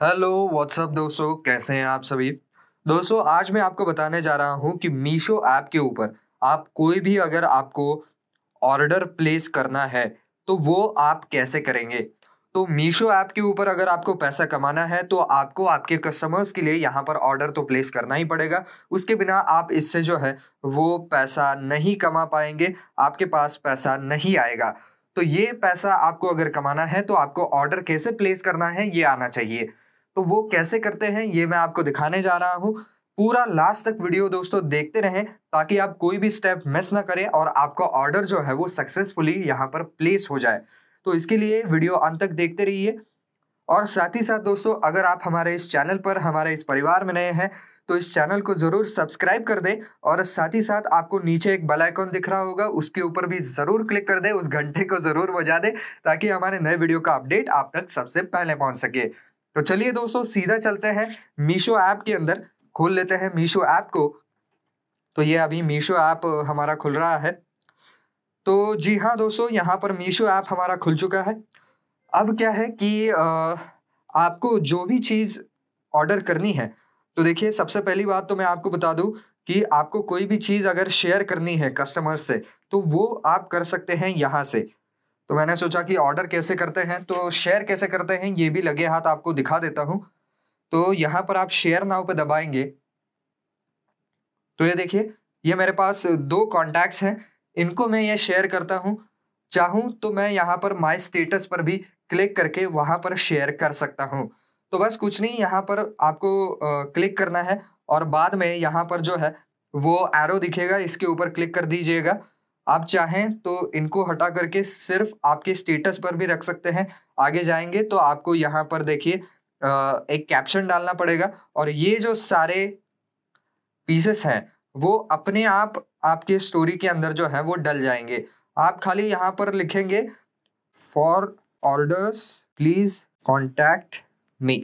Hello what's up दोस्तों? कैसे हैं आप सभी? दोस्तों, आज मैं आपको बताने जा रहा हूँ कि मीशो ऐप के ऊपर आप कोई भी अगर आपको ऑर्डर प्लेस करना है तो वो आप कैसे करेंगे? तो मीशो ऐप के ऊपर अगर आपको पैसा कमाना है तो आपको आपके कस्टमर्स के लिए यहाँ पर ऑर्डर तो प्लेस करना ही पड़ेगा। उसके बिना आप इससे जो है, वो पैसा नहीं कमा पाएँगे, आपके पास पैसा नहीं आएगा। तो ये पैसा आपको अगर कमाना है तो आपको ऑर्डर कैसे प्लेस करना है, ये आना चाहिए। तो वो कैसे करते हैं, ये मैं आपको दिखाने जा रहा हूँ। पूरा लास्ट तक वीडियो दोस्तों देखते रहें, ताकि आप कोई भी स्टेप मिस ना करें और आपका ऑर्डर जो है वो सक्सेसफुली यहाँ पर प्लेस हो जाए। तो इसके लिए वीडियो अंत तक देखते रहिए। और साथ ही साथ दोस्तों, अगर आप हमारे इस चैनल पर, हमारे इस परिवार में नए हैं तो इस चैनल को ज़रूर सब्सक्राइब कर दें और साथ ही साथ आपको नीचे एक बेल आइकॉन दिख रहा होगा, उसके ऊपर भी ज़रूर क्लिक कर दें, उस घंटे को ज़रूर बजा दें, ताकि हमारे नए वीडियो का अपडेट आप तक सबसे पहले पहुँच सके। तो चलिए दोस्तों, सीधा चलते हैं मीशो ऐप के अंदर, खोल लेते हैं मीशो ऐप को। तो ये अभी मीशो ऐप हमारा खुल रहा है। तो जी हाँ दोस्तों, यहाँ पर मीशो ऐप हमारा खुल चुका है। अब क्या है कि आपको जो भी चीज़ ऑर्डर करनी है तो देखिए सबसे पहली बात तो मैं आपको बता दूँ कि आपको कोई भी चीज़ अगर शेयर करनी है कस्टमर से तो वो आप कर सकते हैं यहाँ से। तो मैंने सोचा कि ऑर्डर कैसे करते हैं? तो शेयर कैसे करते हैं? ये भी लगे हाथ आपको दिखा देता हूँ। तो यहाँ पर आप शेयर नाव पे दबाएँगे। तो ये देखिए, ये मेरे पास दो कॉन्टैक्ट्स हैं। इनको मैं ये शेयर करता हूँ। चाहूँ तो मैं यहाँ पर माई स्टेटस पर भी क्लिक करके वहाँ पर शेयर कर सकता हूँ। तो बस कुछ नहीं, यहाँ पर आपको क्लिक करना है। और बाद में यहाँ पर जो है, वो एरो दिखेगा, इसके ऊपर क्लिक कर दीजिएगा। आप चाहें तो इनको हटा करके सिर्फ़ आपके स्टेटस पर भी रख सकते हैं। आगे जाएँगे तो आपको यहाँ पर देखिए एक कैप्शन डालना पड़ेगा और ये जो सारे पीसेस हैं, वो अपने आप, आपके स्टोरी के अंदर जो है वो डल जाएँगे। आप खाली यहाँ पर लिखेंगे for orders please contact me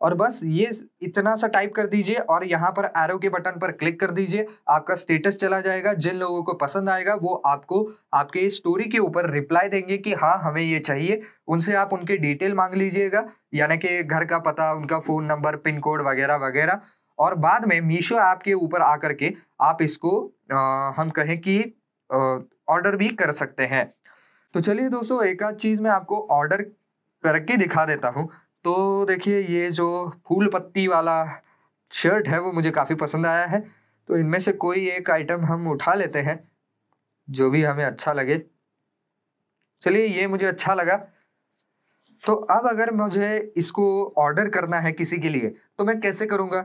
और बस ये इतना सा टाइप कर दीजिए और यहाँ पर एरो के बटन पर क्लिक कर दीजिए आपका स्टेटस चला जाएगा जिन लोगों को पसंद आएगा वो आपको आपके स्टोरी के ऊपर रिप्लाई देंगे कि हाँ हमें ये चाहिए। उनसे आप उनके डिटेल मांग लीजिएगा यानी कि घर का पता उनका फ़ोन नंबर पिन कोड वगैरह वगैरह। और बाद में मीशो ऐप के ऊपर आकर के आप इसको आ, हम कहें कि ऑर्डर भी कर सकते हैं। तो चलिए दोस्तों एक आध चीज़ मैं आपको ऑर्डर करके दिखा देता हूँ। तो देखिए, ये जो फूल पत्ती वाला शर्ट है, वो मुझे काफ़ी पसंद आया है। तो इनमें से कोई एक आइटम हम उठा लेते हैं, जो भी हमें अच्छा लगे। चलिए, ये मुझे अच्छा लगा। तो अब अगर मुझे इसको ऑर्डर करना है किसी के लिए तो मैं कैसे करूँगा?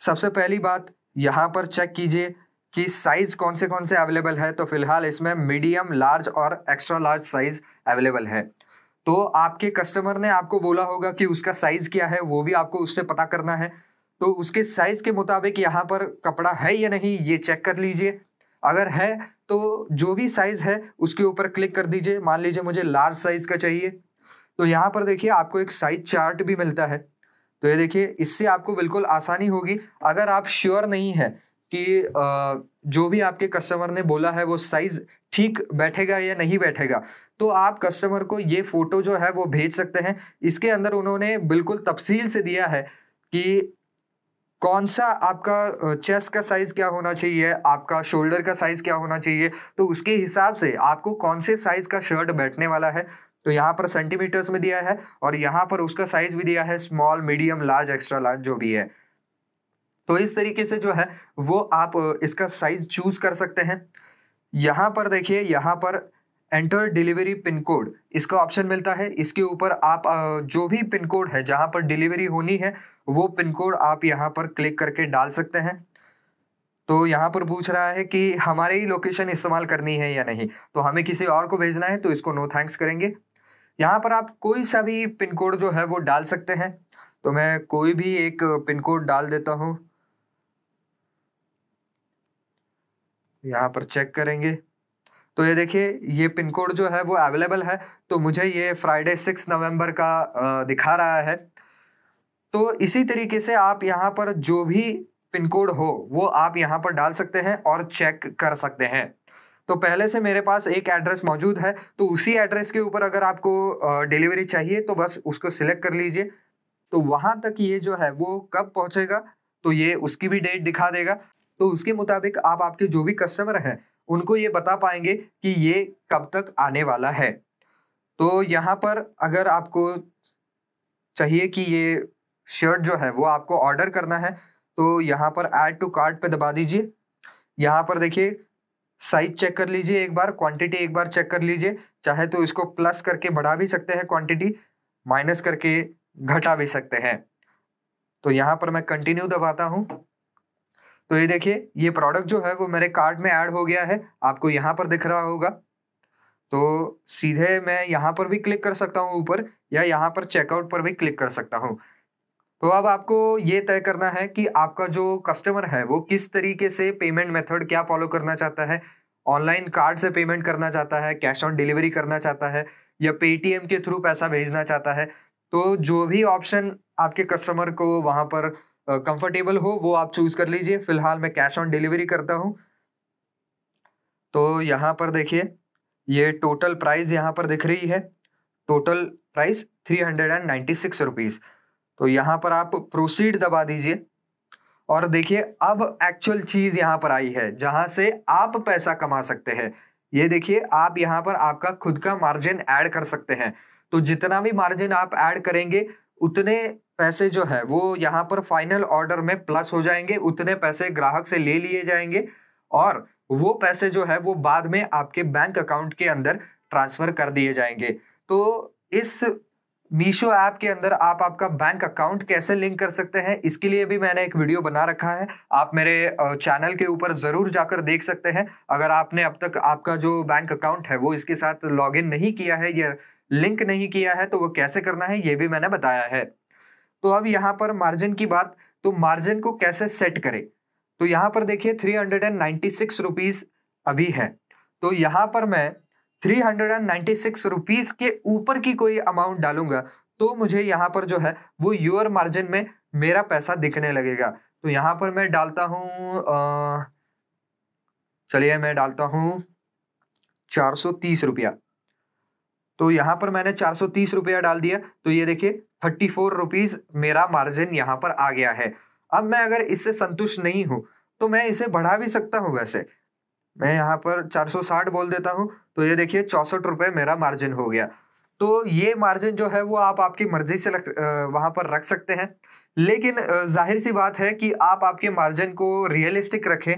सबसे पहली बात, यहाँ पर चेक कीजिए कि साइज़ कौन से कौन से अवेलेबल है। तो फ़िलहाल इसमें मीडियम लार्ज और एक्स्ट्रा लार्ज साइज़ अवेलेबल है। तो आपके कस्टमर ने आपको बोला होगा कि उसका साइज़ क्या है, वो भी आपको उससे पता करना है। तो उसके साइज़ के मुताबिक यहाँ पर कपड़ा है या नहीं, ये चेक कर लीजिए। अगर है तो जो भी साइज़ है, उसके ऊपर क्लिक कर दीजिए। मान लीजिए मुझे लार्ज साइज़ का चाहिए। तो यहाँ पर देखिए, आपको एक साइज़ चार्ट भी मिलता है। तो ये देखिए, इससे आपको बिल्कुल आसानी होगी। अगर आप श्योर नहीं है कि जो भी आपके कस्टमर ने बोला है वो साइज़ ठीक बैठेगा या नहीं बैठेगा। तो आप कस्टमर को ये फ़ोटो जो है वो भेज सकते हैं। इसके अंदर उन्होंने बिल्कुल तफसील से दिया है कि कौन सा आपका चेस्ट का साइज़ क्या होना चाहिए, आपका शोल्डर का साइज़ क्या होना चाहिए। तो उसके हिसाब से आपको कौन से साइज़ का शर्ट बैठने वाला है तो यहाँ पर सेंटीमीटर्स में दिया है और यहाँ पर उसका साइज़ भी दिया है small medium large extra large जो भी है। तो इस तरीके से जो है वो आप इसका साइज़ चूज़ कर सकते हैं। यहाँ पर देखिए, यहाँ पर एंटर डिलीवरी पिन कोड इसका ऑप्शन मिलता है। इसके ऊपर आप जो भी पिन कोड है, जहाँ पर डिलीवरी होनी है, वो पिन कोड आप यहाँ पर क्लिक करके डाल सकते हैं। तो यहाँ पर पूछ रहा है कि हमारे ही लोकेशन इस्तेमाल करनी है या नहीं? तो हमें किसी और को भेजना है तो इसको नो थैंक्स करेंगे। यहाँ पर आप कोई सा भी पिन कोड जो है, वो डाल सकते हैं। तो मैं कोई भी एक पिन कोड डाल देता हूँ। यहाँ पर चेक करेंगे। तो ये देखिए, ये पिन कोड जो है वो अवेलेबल है। तो मुझे ये फ्राइडे सिक्स नवंबर का दिखा रहा है। तो इसी तरीके से आप यहाँ पर जो भी पिन कोड हो, वो आप यहाँ पर डाल सकते हैं और चेक कर सकते हैं। तो पहले से मेरे पास एक एड्रेस मौजूद है। तो उसी एड्रेस के ऊपर अगर आपको डिलीवरी चाहिए तो बस उसको सिलेक्ट कर लीजिए। तो वहाँ तक ये जो है वो कब पहुंचेगा तो ये उसकी भी डेट दिखा देगा। तो उसके मुताबिक आप, आपके जो भी कस्टमर हैं, उनको ये बता पाएँगे कि ये कब तक आने वाला है। तो यहाँ पर अगर आपको चाहिए कि ये शर्ट जो है, वो आपको ऑर्डर करना है तो यहाँ पर ऐड टू कार्ट पे दबा दीजिए। यहाँ पर देखिए साइज़ चेक कर लीजिए एक बार क्वांटिटी एक बार चेक कर लीजिए। चाहे तो इसको प्लस करके बढ़ा भी सकते हैं क्वांटिटी माइनस करके घटा भी सकते हैं। तो यहाँ पर मैं कंटिन्यू दबाता हूँ। तो ये देखिए, ये प्रोडक्ट जो है वो मेरे कार्ड में ऐड हो गया है। आपको यहाँ पर दिख रहा होगा। तो सीधे मैं यहाँ पर भी क्लिक कर सकता हूँ ऊपर या यहाँ पर चेकआउट पर भी क्लिक कर सकता हूँ। तो अब आपको ये तय करना है कि आपका जो कस्टमर है वो किस तरीके से पेमेंट मेथड क्या फॉलो करना चाहता है। ऑनलाइन कार्ड से पेमेंट करना चाहता है कैश ऑन डिलीवरी करना चाहता है या पेटीएम के थ्रू पैसा भेजना चाहता है। तो जो भी ऑप्शन आपके कस्टमर को वहाँ पर कंफर्टेबल हो, वो आप चूज़ कर लीजिए। फ़िलहाल मैं कैश ऑन डिलीवरी करता हूँ। तो यहाँ पर देखिए, ये टोटल प्राइस यहाँ पर दिख रही है। Total price three hundred and ninety six rupees तो यहाँ पर आप प्रोसीड दबा दीजिए। और देखिए, अब एक्चुअल चीज़ यहाँ पर आई है, जहाँ से आप पैसा कमा सकते हैं। ये देखिए, आप यहाँ पर आपका खुद का मार्जिन ऐड कर सकते हैं। तो जितना भी मार्जिन आप ऐड करेंगे, उतने पैसे जो है, वो यहाँ पर फाइनल ऑर्डर में प्लस हो जाएँगे। उतने पैसे ग्राहक से ले लिए जाएँगे और वो पैसे जो है, वो बाद में आपके बैंक अकाउंट के अंदर ट्रांसफ़र कर दिए जाएँगे। तो इस मीशो ऐप के अंदर आप आपका बैंक अकाउंट कैसे लिंक कर सकते हैं, इसके लिए भी मैंने एक वीडियो बना रखा है। आप मेरे चैनल के ऊपर ज़रूर जाकर देख सकते हैं। अगर आपने अब तक आपका जो बैंक अकाउंट है, वो इसके साथ लॉगिन नहीं किया है या लिंक नहीं किया है तो वो कैसे करना है, ये भी मैंने बताया है। तो अब यहाँ पर मार्जिन की बात तो मार्जिन को कैसे सेट करें? तो यहाँ पर देखिए three hundred and ninety six rupees अभी है। तो यहाँ पर मैं three hundred and six rupees के ऊपर की कोई अमाउंट डालूँगा तो मुझे यहाँ पर जो है, वो यूर मार्जिन में मेरा पैसा दिखने लगेगा। तो यहाँ पर मैं डालता हूँ चलिए मैं डालता हूँ चार सौ तीस रुपया। तो यहाँ पर मैंने चार सौ तीस रुपया डाल दिया। तो ये देखिए, थर्टी फोर रुपीज़ मेरा मार्जिन यहाँ पर आ गया है। अब मैं अगर इससे संतुष्ट नहीं हूँ तो मैं इसे बढ़ा भी सकता हूँ वैसे। मैं यहाँ पर 460 बोल देता हूँ तो ये देखिए चौसठ रुपये मेरा मार्जिन हो गया। तो ये मार्जिन जो है, वो आप आपकी मर्ज़ी से वहाँ पर रख सकते हैं। लेकिन ज़ाहिर सी बात है कि आप आपके मार्जिन को रियलिस्टिक रखें।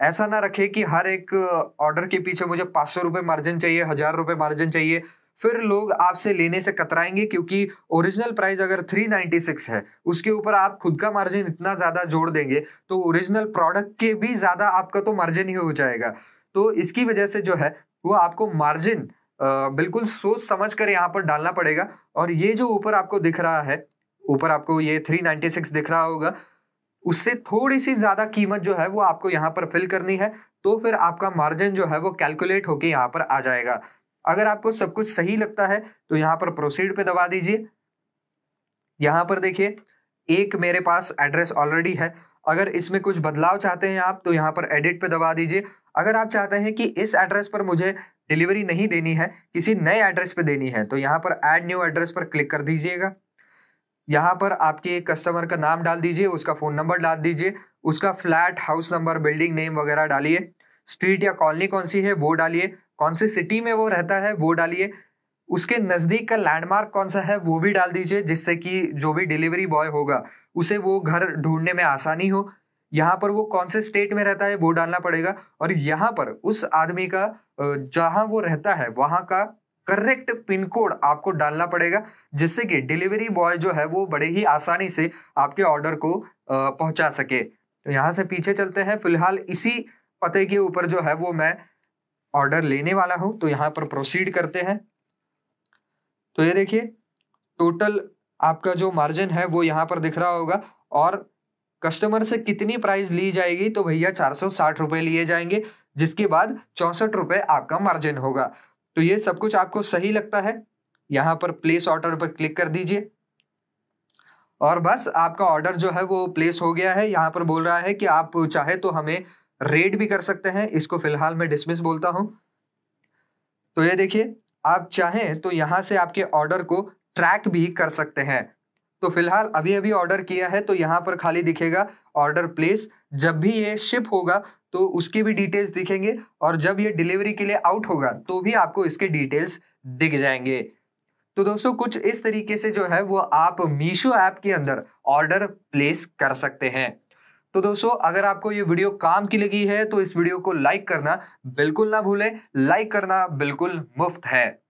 ऐसा ना रखें कि हर एक ऑर्डर के पीछे मुझे पाँच सौ रुपये मार्जिन चाहिए, हज़ार रुपये मार्जिन चाहिए। फिर लोग आपसे लेने से कतराएँगे क्योंकि ओरिजिनल प्राइस अगर 396 है, उसके ऊपर आप खुद का मार्जिन इतना ज़्यादा जोड़ देंगे तो ओरिजिनल प्रोडक्ट के भी ज़्यादा आपका तो मार्जिन ही हो जाएगा। तो इसकी वजह से जो है, वो आपको मार्जिन बिल्कुल सोच समझ कर यहाँ पर डालना पड़ेगा। और ये जो ऊपर आपको दिख रहा है, ऊपर आपको ये 396 दिख रहा होगा, उससे थोड़ी सी ज़्यादा कीमत जो है, वो आपको यहाँ पर फिल करनी है तो फिर आपका मार्जिन जो है, वो कैलकुलेट होके यहाँ पर आ जाएगा। अगर आपको सब कुछ सही लगता है तो यहाँ पर प्रोसीड पे दबा दीजिए। यहाँ पर देखिए, एक मेरे पास एड्रेस ऑलरेडी है। अगर इसमें कुछ बदलाव चाहते हैं आप तो यहाँ पर एडिट पे दबा दीजिए। अगर आप चाहते हैं कि इस एड्रेस पर मुझे डिलीवरी नहीं देनी है, किसी नए एड्रेस पे देनी है तो यहाँ पर ऐड न्यू एड्रेस पर क्लिक कर दीजिएगा। यहाँ पर आपके कस्टमर का नाम डाल दीजिए, उसका फ़ोन नंबर डाल दीजिए, उसका flat house number building name वगैरह डालिए। स्ट्रीट या कॉलोनी कौन सी है, वो डालिए। कौन सी सिटी में वो रहता है, वो डालिए। उसके नज़दीक का लैंडमार्क कौन सा है, वो भी डाल दीजिए, जिससे कि जो भी डिलीवरी बॉय होगा, उसे वो घर ढूँढने में आसानी हो। यहाँ पर वो कौन से स्टेट में रहता है, वो डालना पड़ेगा। और यहाँ पर उस आदमी का जहाँ वो रहता है, वहाँ का करेक्ट पिन कोड आपको डालना पड़ेगा, जिससे कि डिलीवरी बॉय जो है, वो बड़े ही आसानी से आपके ऑर्डर को पहुँचा सके। तो यहाँ से पीछे चलते हैं। फ़िलहाल इसी पते के ऊपर जो है, वो मैं ऑर्डर लेने वाला हूँ तो यहाँ पर प्रोसीड करते हैं। तो ये देखिए टोटल आपका जो मार्जिन है, वो यहाँ पर दिख रहा होगा और कस्टमर से कितनी प्राइस ली जाएगी तो भैया चार सौ साठ रुपए लिए जाएँगे, जिसके बाद चौसठ रुपए आपका मार्जिन होगा। तो ये सब कुछ आपको सही लगता है? यहाँ पर प्लेस ऑर्डर पर क्लिक कर दीजिए। और बस आपका ऑर्डर जो है, वो प्लेस हो गया है। यहाँ पर बोल रहा है कि आप चाहे तो हमें रेड भी कर सकते हैं। इसको फ़िलहाल मैं डिसमिस बोलता हूँ। तो ये देखिए, आप चाहें तो यहाँ से आपके ऑर्डर को ट्रैक भी कर सकते हैं। तो फ़िलहाल अभी अभी ऑर्डर किया है तो यहाँ पर खाली दिखेगा ऑर्डर प्लेस जब भी ये शिप होगा तो उसके भी डिटेल्स दिखेंगे और जब ये डिलीवरी के लिए आउट होगा तो भी आपको इसके डिटेल्स दिख जाएँगे। तो दोस्तों, कुछ इस तरीके से जो है, वो आप मीशो ऐप के अंदर ऑर्डर प्लेस कर सकते हैं। तो दोस्तों, अगर आपको ये वीडियो काम की लगी है तो इस वीडियो को लाइक करना बिल्कुल ना भूलें। लाइक करना बिल्कुल मुफ़्त है।